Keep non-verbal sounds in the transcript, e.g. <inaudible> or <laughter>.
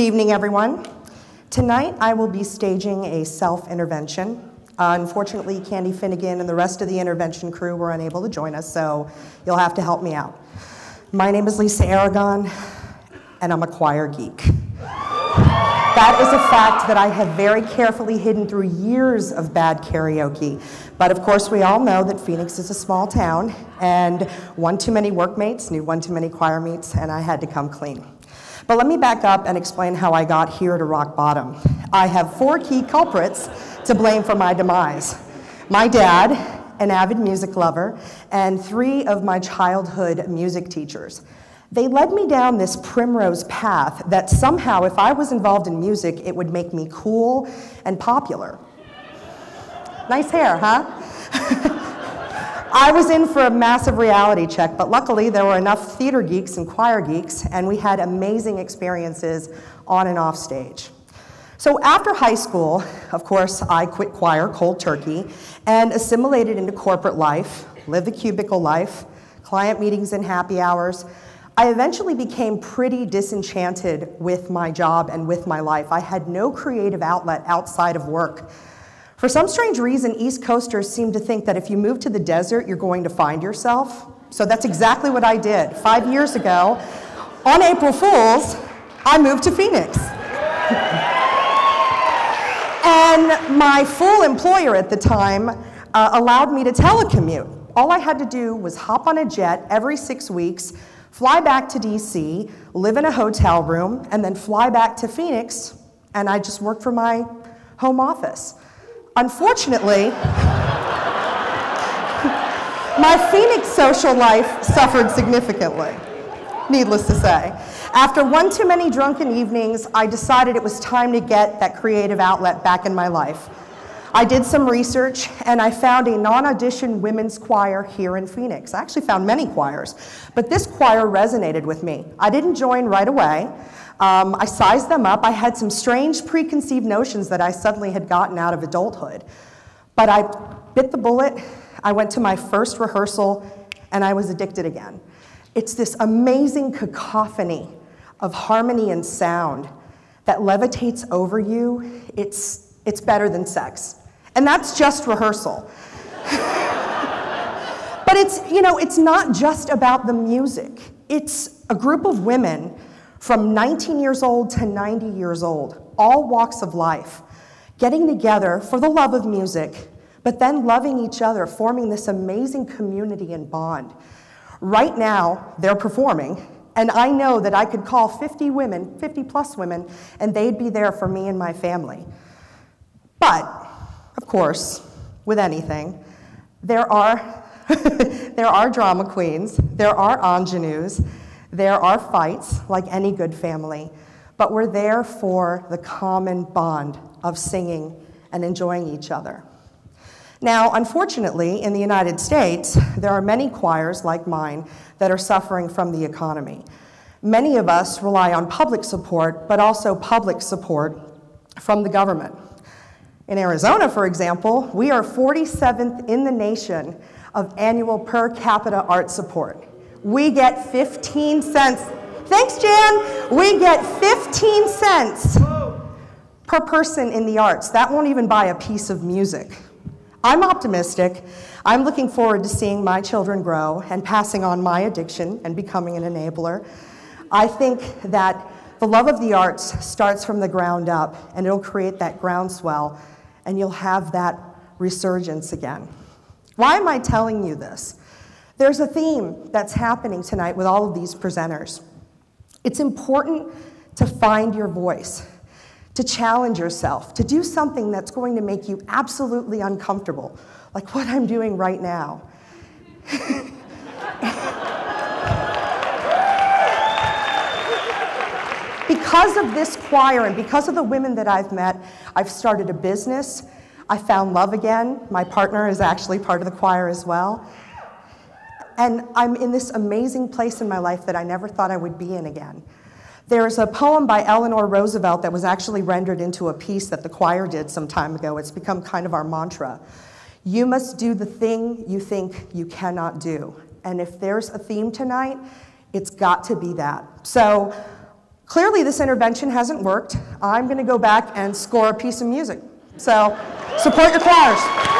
evening, everyone. Tonight, I will be staging a self intervention. Uh, unfortunately, Candy Finnegan and the rest of the intervention crew were unable to join us, so you'll have to help me out. My name is Lisa Aragon, and I'm a choir geek. That is a fact that I have very carefully hidden through years of bad karaoke. But of course, we all know that Phoenix is a small town, and one too many workmates knew one too many choir meets, and I had to come clean. But let me back up and explain how I got here to rock bottom. I have four key culprits to blame for my demise my dad, an avid music lover, and three of my childhood music teachers. They led me down this primrose path that somehow, if I was involved in music, it would make me cool and popular. Nice hair, huh? <laughs> I was in for a massive reality check, but luckily there were enough theater geeks and choir geeks, and we had amazing experiences on and off stage. So after high school, of course, I quit choir cold turkey and assimilated into corporate life, lived the cubicle life, client meetings and happy hours. I eventually became pretty disenchanted with my job and with my life. I had no creative outlet outside of work. For some strange reason, East Coasters seem to think that if you move to the desert, you're going to find yourself. So that's exactly what I did. Five years ago, on April Fool's, I moved to Phoenix. <laughs> And my full employer at the time uh, allowed me to telecommute. All I had to do was hop on a jet every six weeks, fly back to DC, live in a hotel room, and then fly back to Phoenix, and I just worked for my home office. Unfortunately, my Phoenix social life suffered significantly, needless to say. After one too many drunken evenings, I decided it was time to get that creative outlet back in my life. I did some research and I found a non audition women's choir here in Phoenix. I actually found many choirs, but this choir resonated with me. I didn't join right away. Um, I sized them up. I had some strange preconceived notions that I suddenly had gotten out of adulthood. But I bit the bullet. I went to my first rehearsal and I was addicted again. It's this amazing cacophony of harmony and sound that levitates over you, it's, it's better than sex. And that's just rehearsal. but it's, you know, it's not just about the music. It's a group of women from 19 years old to 90 years old, all walks of life, getting together for the love of music, but then loving each other, forming this amazing community and bond. Right now, they're performing, and I know that I could call 50 women, 50 plus women, and they'd be there for me and my family. But, course, with anything, there are, <laughs> there are drama queens, there are ingenues, there are fights, like any good family, but we're there for the common bond of singing and enjoying each other. Now, unfortunately, in the United States, there are many choirs like mine that are suffering from the economy. Many of us rely on public support, but also public support from the government. In Arizona, for example, we are 47th in the nation of annual per capita art support. We get 15 cents. Thanks, Jan. We get 15 cents per person in the arts. That won't even buy a piece of music. I'm optimistic. I'm looking forward to seeing my children grow and passing on my addiction and becoming an enabler. I think that the love of the arts starts from the ground up, and it'll create that groundswell, and you'll have that resurgence again. Why am I telling you this? There's a theme that's happening tonight with all of these presenters. It's important to find your voice to challenge yourself, to do something that's going to make you absolutely uncomfortable, like what I'm doing right now. <laughs> because of this choir and because of the women that I've met, I've started a business. I found love again. My partner is actually part of the choir as well. And I'm in this amazing place in my life that I never thought I would be in again. There's a poem by Eleanor Roosevelt that was actually rendered into a piece that the choir did some time ago. It's become kind of our mantra. You must do the thing you think you cannot do. And if there's a theme tonight, it's got to be that. So, Clearly, this intervention hasn't worked. I'm going to go back and score a piece of music. So, support your choirs.